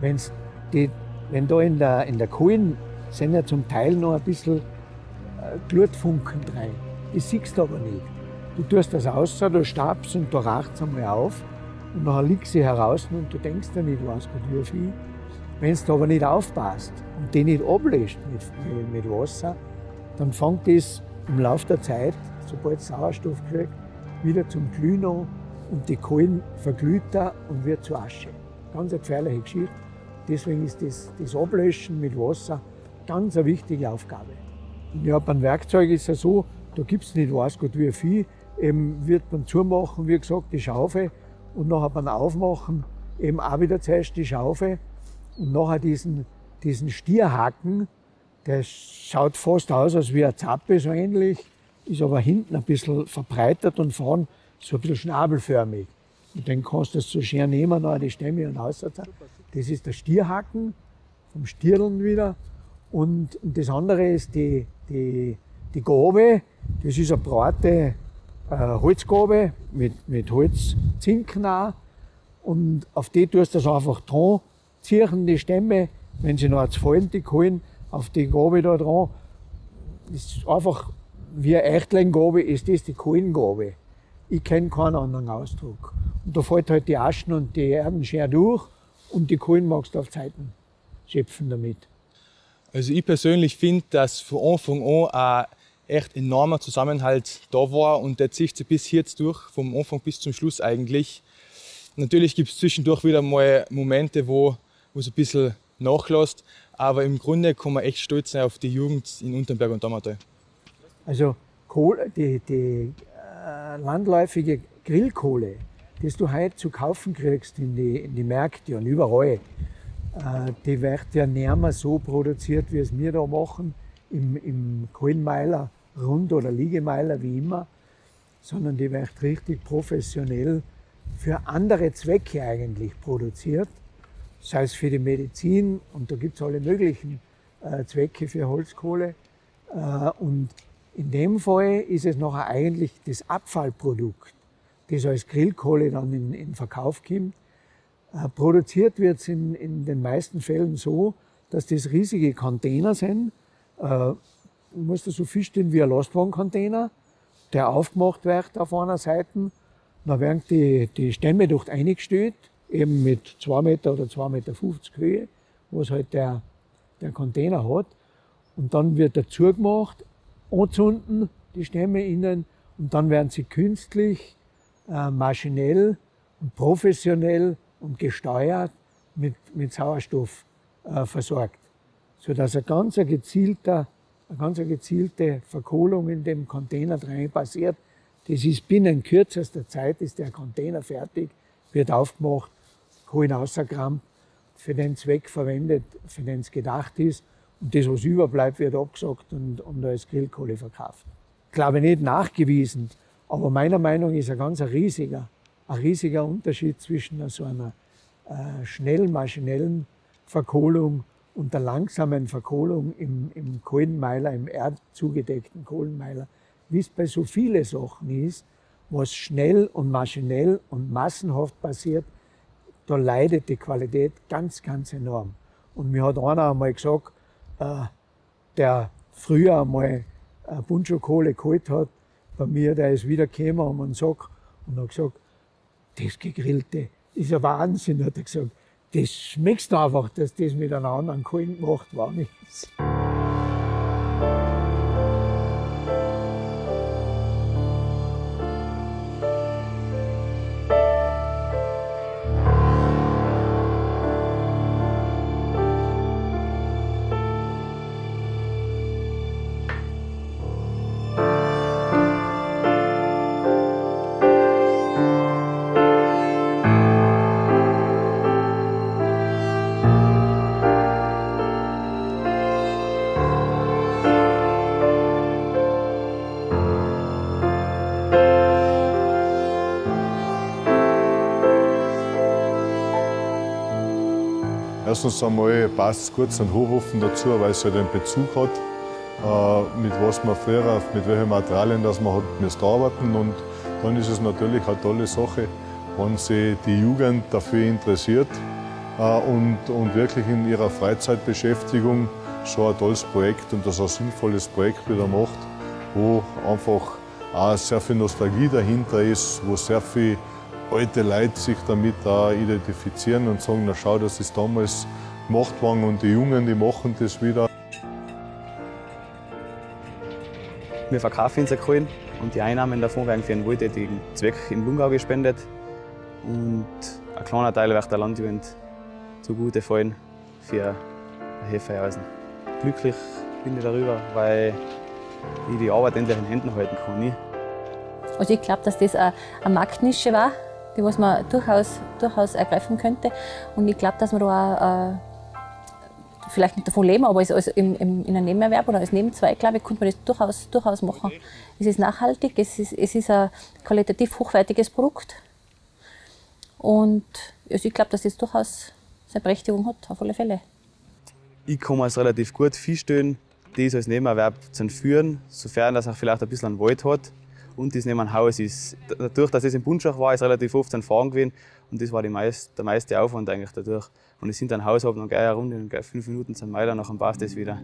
Wenn's die, wenn da in der, in der Kohlen sind ja zum Teil noch ein bisschen äh, Glutfunken rein. Das siehst du aber nicht. Du tust das aus, du stabst und du rachst einmal auf und dann liegt sie heraus und du denkst dir nicht, was Gott wie viel. Wenn du aber nicht aufpasst und die nicht ablöscht mit, mit, mit Wasser, dann fängt das im Laufe der Zeit, sobald es Sauerstoff kriegt, wieder zum Glühen an und die Kohlen verglüht da und wird zu Asche. Ganz eine gefährliche Geschichte. Deswegen ist das, das Ablöschen mit Wasser ganz eine wichtige Aufgabe. Ja, beim Werkzeug ist es so, da gibt es nicht weiß Gott wie viel. Eben wird man zumachen, wie gesagt, die Schaufel und nachher beim Aufmachen eben auch wieder zuerst die Schaufel und nachher diesen, diesen Stierhaken, der schaut fast aus als wie eine Zappe, so ähnlich, ist aber hinten ein bisschen verbreitert und vorn so ein bisschen schnabelförmig. Und den kannst du so schön nehmen, noch die Stämme und auszahlen. Das ist der Stierhaken vom Stirlen wieder. Und, und das andere ist die, die, die Gabe. Das ist eine breite äh, Holzgabe mit, mit Holzzinken auch. Und auf die tust du das einfach dran, ziehen die Stämme, wenn sie noch zu fallen, die Kohlen, auf die Gabe da dran. Das ist einfach wie eine Echtlein-Gabe, ist das die Kohlengabe. Ich kenne keinen anderen Ausdruck. Und da fällt halt die Aschen und die Erden schwer durch und die Kohlen magst du auf Zeiten schöpfen damit. Also ich persönlich finde, dass von Anfang an ein echt enormer Zusammenhalt da war und der zieht sich bis jetzt durch, vom Anfang bis zum Schluss eigentlich. Natürlich gibt es zwischendurch wieder mal Momente, wo, es ein bisschen nachlässt, aber im Grunde kann man echt stolz sein auf die Jugend in Unterberg und Dammertal. Also Kohle, die, die landläufige Grillkohle, die du heute zu kaufen kriegst in die, in die Märkte und überall, äh, die wird ja nicht so produziert, wie es wir da machen, im, im Kohlenmeiler, Rund- oder Liegemeiler, wie immer, sondern die wird richtig professionell für andere Zwecke eigentlich produziert, sei es für die Medizin und da gibt es alle möglichen äh, Zwecke für Holzkohle. Äh, und in dem Fall ist es nachher eigentlich das Abfallprodukt, das als Grillkohle dann in, in Verkauf kommt. Äh, produziert wird es in, in, den meisten Fällen so, dass das riesige Container sind. Äh, musst du so vorstellen wie ein Lastwagencontainer, der aufgemacht wird auf einer Seite. Dann werden die, die Stämme durch eingestellt, eben mit 2 Meter oder 2,50 Meter Höhe, was halt der, der Container hat. Und dann wird er zugemacht, anzünden, die Stämme innen, und dann werden sie künstlich, äh, maschinell und professionell und gesteuert mit, mit Sauerstoff äh, versorgt, sodass ein ganz gezielter, eine ganz gezielte Verkohlung in dem Container drin passiert. Das ist binnen kürzester Zeit ist der Container fertig, wird aufgemacht, Kohlen rausgekramt, für den Zweck verwendet, für den es gedacht ist das, was überbleibt, wird abgesagt und, und als Grillkohle verkauft. Ich glaube nicht nachgewiesen, aber meiner Meinung nach ist ein ganz riesiger, ein riesiger Unterschied zwischen so einer äh, schnellen maschinellen Verkohlung und der langsamen Verkohlung im, im Kohlenmeiler, im erdzugedeckten Kohlenmeiler, wie es bei so vielen Sachen ist, was schnell und maschinell und massenhaft passiert, da leidet die Qualität ganz, ganz enorm. Und mir hat einer einmal gesagt, der früher einmal Buntschokohle geholt hat, bei mir, der ist wieder gekommen um einen Sack und hat gesagt, das Gegrillte ist ein Wahnsinn, hat er gesagt. Das schmeckst du einfach, dass das mit einer anderen Kohlen gemacht worden ist. Erstens einmal passt es gut zum Hochofen dazu, weil es ja den Bezug hat, äh, mit was man früher, mit welchen Materialien das man hat müssen arbeiten. Und dann ist es natürlich eine tolle Sache, wenn sich die Jugend dafür interessiert äh, und, und wirklich in ihrer Freizeitbeschäftigung so ein tolles Projekt und das ein sinnvolles Projekt wieder macht, wo einfach auch sehr viel Nostalgie dahinter ist, wo sehr viel alte Leute sich damit auch identifizieren und sagen, na schau, das ist damals gemacht worden und die Jungen, die machen das wieder. Wir verkaufen unsere Kohlen und die Einnahmen davon werden für einen wohltätigen Zweck in Lungau gespendet. Und ein kleiner Teil wird der Landjugend zugute fallen für Hefehausen. Glücklich bin ich darüber, weil ich die Arbeit endlich in Händen halten kann. Also ich glaube, dass das eine Marktnische war, die was man durchaus, durchaus ergreifen könnte. Und ich glaube, dass man da auch, äh, vielleicht nicht davon leben, aber als, als im, im, in einem Nebenerwerb oder als Nebenzweig, glaube ich, könnte man das durchaus, durchaus machen. Es ist nachhaltig, es ist, es ist ein qualitativ hochwertiges Produkt. Und also ich glaube, dass das durchaus seine Berechtigung hat, auf alle Fälle. Ich kann mir es relativ gut vorstellen, das als Nebenerwerb zu führen, sofern das auch vielleicht ein bisschen einen Wald hat und das neben Haus ist. Dadurch, dass es im Bundschach war, ist relativ oft ein Fahren gewesen und das war meist, der meiste Aufwand eigentlich dadurch. Und es sind ein Haus ab und gleich eine Runde, und gleich fünf Minuten zum Meiler, nachher passt das wieder.